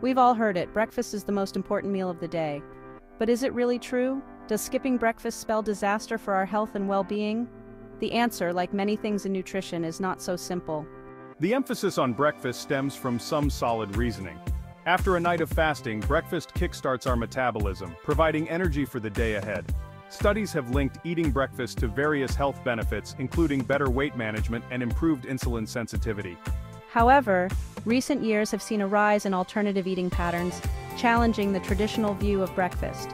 We've all heard it, breakfast is the most important meal of the day. But is it really true? Does skipping breakfast spell disaster for our health and well-being? The answer, like many things in nutrition, is not so simple. The emphasis on breakfast stems from some solid reasoning. After a night of fasting, breakfast kickstarts our metabolism, providing energy for the day ahead. Studies have linked eating breakfast to various health benefits, including better weight management and improved insulin sensitivity. However, recent years have seen a rise in alternative eating patterns, challenging the traditional view of breakfast.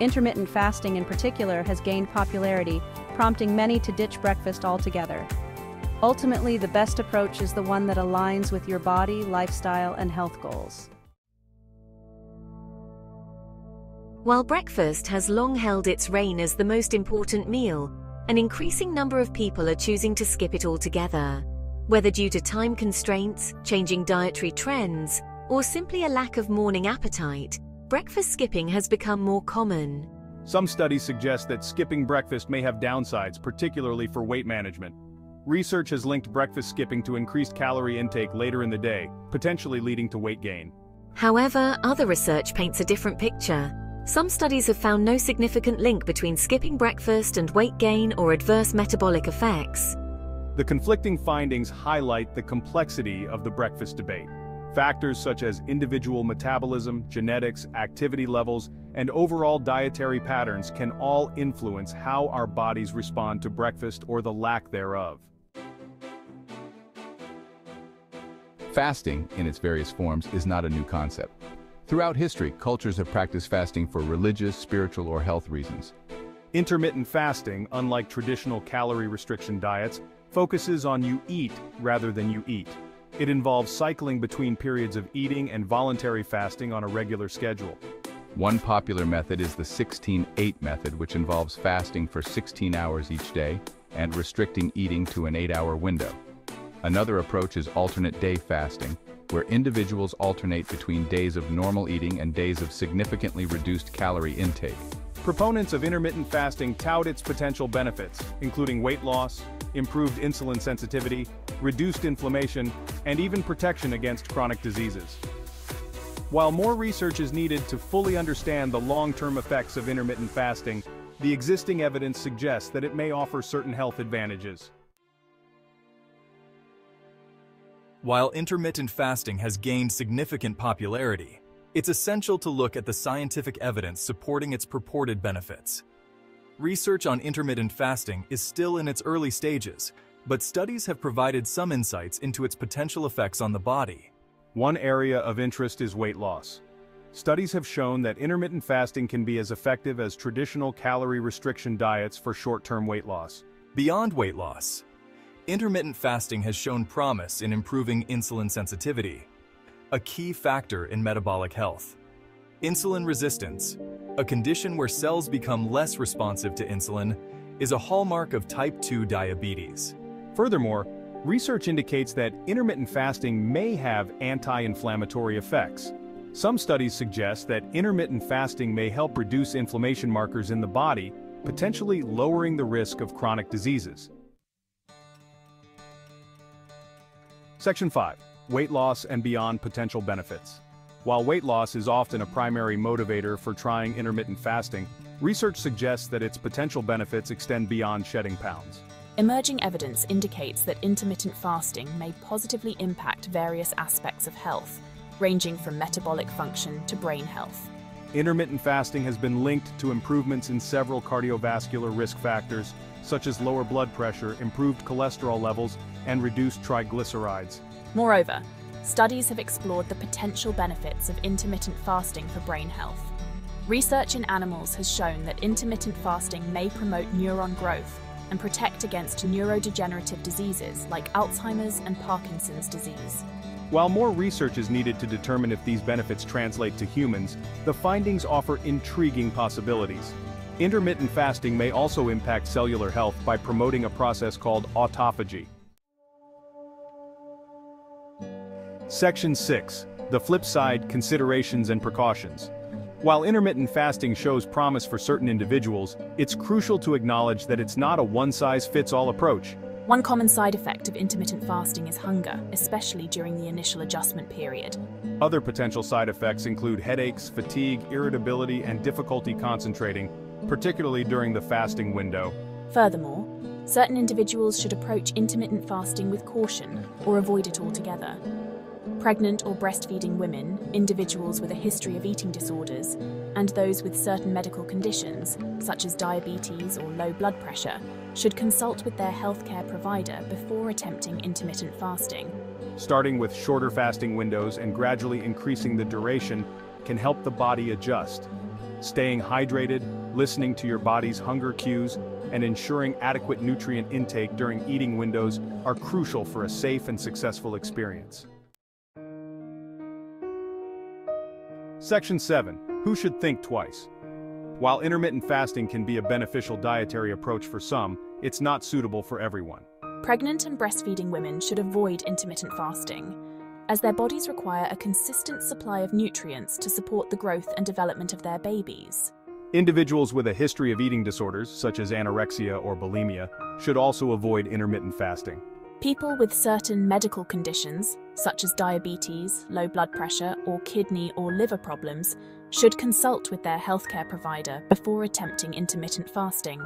Intermittent fasting in particular has gained popularity, prompting many to ditch breakfast altogether. Ultimately, the best approach is the one that aligns with your body, lifestyle, and health goals. While breakfast has long held its reign as the most important meal, an increasing number of people are choosing to skip it altogether. Whether due to time constraints, changing dietary trends, or simply a lack of morning appetite, breakfast skipping has become more common. Some studies suggest that skipping breakfast may have downsides, particularly for weight management. Research has linked breakfast skipping to increased calorie intake later in the day, potentially leading to weight gain. However, other research paints a different picture. Some studies have found no significant link between skipping breakfast and weight gain or adverse metabolic effects. The conflicting findings highlight the complexity of the breakfast debate. Factors such as individual metabolism, genetics, activity levels, and overall dietary patterns can all influence how our bodies respond to breakfast or the lack thereof. Fasting, in its various forms, is not a new concept. Throughout history, cultures have practiced fasting for religious, spiritual, or health reasons. Intermittent fasting, unlike traditional calorie restriction diets, focuses on you eat rather than you eat. It involves cycling between periods of eating and voluntary fasting on a regular schedule. One popular method is the 16-8 method, which involves fasting for 16 hours each day and restricting eating to an 8-hour window. Another approach is alternate day fasting, where individuals alternate between days of normal eating and days of significantly reduced calorie intake. Proponents of intermittent fasting tout its potential benefits, including weight loss, improved insulin sensitivity, reduced inflammation, and even protection against chronic diseases. While more research is needed to fully understand the long-term effects of intermittent fasting, the existing evidence suggests that it may offer certain health advantages. While intermittent fasting has gained significant popularity, it's essential to look at the scientific evidence supporting its purported benefits. Research on intermittent fasting is still in its early stages, but studies have provided some insights into its potential effects on the body. One area of interest is weight loss. Studies have shown that intermittent fasting can be as effective as traditional calorie restriction diets for short-term weight loss. Beyond weight loss, intermittent fasting has shown promise in improving insulin sensitivity, a key factor in metabolic health. Insulin resistance, a condition where cells become less responsive to insulin, is a hallmark of type 2 diabetes. Furthermore, research indicates that intermittent fasting may have anti-inflammatory effects. Some studies suggest that intermittent fasting may help reduce inflammation markers in the body, potentially lowering the risk of chronic diseases. Section 5. Weight loss and beyond potential benefits. While weight loss is often a primary motivator for trying intermittent fasting, research suggests that its potential benefits extend beyond shedding pounds. Emerging evidence indicates that intermittent fasting may positively impact various aspects of health, ranging from metabolic function to brain health. Intermittent fasting has been linked to improvements in several cardiovascular risk factors, such as lower blood pressure, improved cholesterol levels, and reduced triglycerides. Moreover, studies have explored the potential benefits of intermittent fasting for brain health. Research in animals has shown that intermittent fasting may promote neuron growth and protect against neurodegenerative diseases like Alzheimer's and Parkinson's disease. While more research is needed to determine if these benefits translate to humans, the findings offer intriguing possibilities. Intermittent fasting may also impact cellular health by promoting a process called autophagy. Section 6. The flip side, considerations and precautions. While intermittent fasting shows promise for certain individuals, it's crucial to acknowledge that it's not a one-size-fits-all approach. One common side effect of intermittent fasting is hunger, especially during the initial adjustment period. Other potential side effects include headaches, fatigue, irritability, and difficulty concentrating, particularly during the fasting window. Furthermore, certain individuals should approach intermittent fasting with caution or avoid it altogether. Pregnant or breastfeeding women, individuals with a history of eating disorders, and those with certain medical conditions, such as diabetes or low blood pressure, should consult with their healthcare provider before attempting intermittent fasting. Starting with shorter fasting windows and gradually increasing the duration can help the body adjust. Staying hydrated, listening to your body's hunger cues, and ensuring adequate nutrient intake during eating windows are crucial for a safe and successful experience. Section 7. Who should think twice? While intermittent fasting can be a beneficial dietary approach for some, it's not suitable for everyone. Pregnant and breastfeeding women should avoid intermittent fasting, as their bodies require a consistent supply of nutrients to support the growth and development of their babies. Individuals with a history of eating disorders, such as anorexia or bulimia, should also avoid intermittent fasting. People with certain medical conditions, such as diabetes, low blood pressure, or kidney or liver problems, should consult with their healthcare provider before attempting intermittent fasting.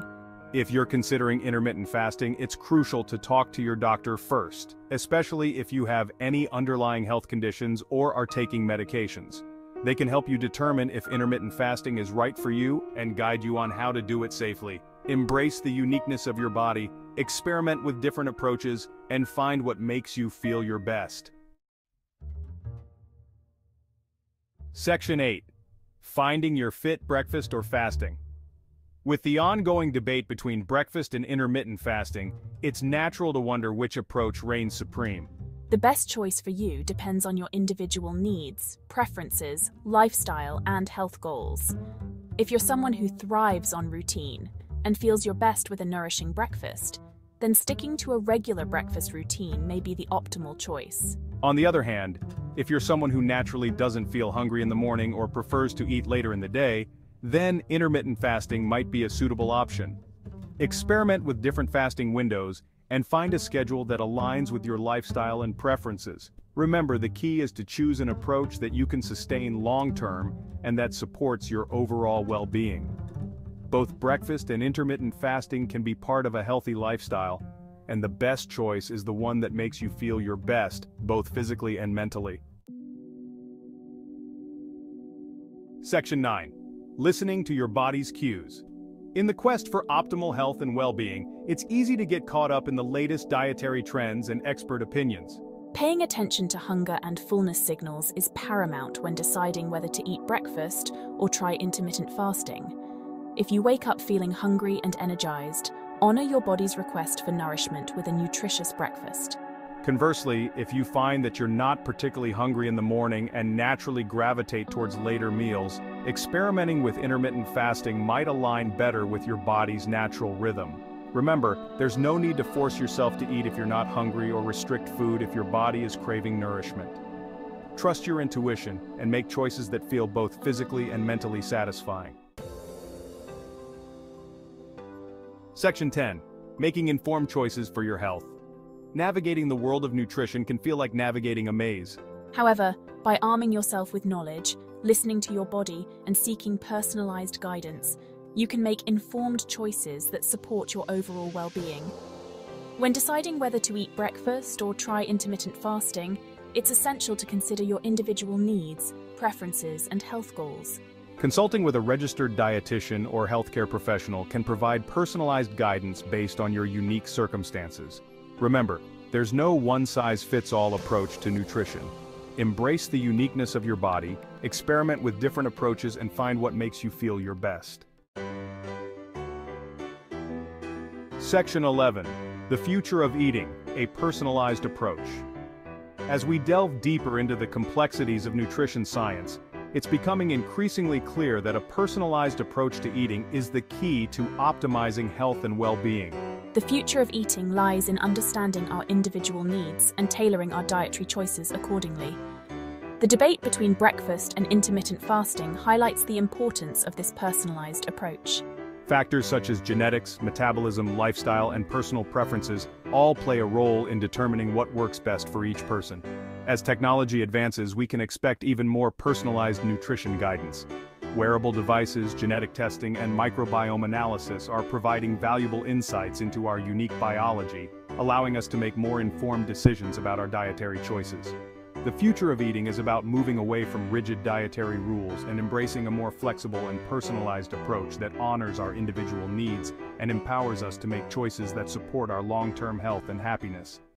If you're considering intermittent fasting, it's crucial to talk to your doctor first, especially if you have any underlying health conditions or are taking medications. They can help you determine if intermittent fasting is right for you and guide you on how to do it safely. Embrace the uniqueness of your body, experiment with different approaches, and find what makes you feel your best. Section 8. Finding your fit breakfast or fasting. With the ongoing debate between breakfast and intermittent fasting, it's natural to wonder which approach reigns supreme. The best choice for you depends on your individual needs, preferences, lifestyle, and health goals. If you're someone who thrives on routine, and feels your best with a nourishing breakfast, then sticking to a regular breakfast routine may be the optimal choice. On the other hand, if you're someone who naturally doesn't feel hungry in the morning or prefers to eat later in the day, then intermittent fasting might be a suitable option. Experiment with different fasting windows and find a schedule that aligns with your lifestyle and preferences. Remember, the key is to choose an approach that you can sustain long-term and that supports your overall well-being. Both breakfast and intermittent fasting can be part of a healthy lifestyle, and the best choice is the one that makes you feel your best, both physically and mentally. Section 9. Listening to your body's cues. In the quest for optimal health and well-being, it's easy to get caught up in the latest dietary trends and expert opinions. Paying attention to hunger and fullness signals is paramount when deciding whether to eat breakfast or try intermittent fasting. If you wake up feeling hungry and energized, honor your body's request for nourishment with a nutritious breakfast. Conversely, if you find that you're not particularly hungry in the morning and naturally gravitate towards later meals, experimenting with intermittent fasting might align better with your body's natural rhythm. Remember, there's no need to force yourself to eat if you're not hungry or restrict food if your body is craving nourishment. Trust your intuition and make choices that feel both physically and mentally satisfying. Section 10. Making informed choices for your health. Navigating the world of nutrition can feel like navigating a maze. However, by arming yourself with knowledge, listening to your body, and seeking personalized guidance, you can make informed choices that support your overall well-being. When deciding whether to eat breakfast or try intermittent fasting, it's essential to consider your individual needs, preferences, and health goals. Consulting with a registered dietitian or healthcare professional can provide personalized guidance based on your unique circumstances. Remember, there's no one-size-fits-all approach to nutrition. Embrace the uniqueness of your body, experiment with different approaches and find what makes you feel your best. Section 11. The Future of Eating, a Personalized Approach. As we delve deeper into the complexities of nutrition science, it's becoming increasingly clear that a personalized approach to eating is the key to optimizing health and well-being. The future of eating lies in understanding our individual needs and tailoring our dietary choices accordingly. The debate between breakfast and intermittent fasting highlights the importance of this personalized approach. Factors such as genetics, metabolism, lifestyle, and personal preferences all play a role in determining what works best for each person. As technology advances, we can expect even more personalized nutrition guidance. Wearable devices, genetic testing, and microbiome analysis are providing valuable insights into our unique biology, allowing us to make more informed decisions about our dietary choices. The future of eating is about moving away from rigid dietary rules and embracing a more flexible and personalized approach that honors our individual needs and empowers us to make choices that support our long-term health and happiness.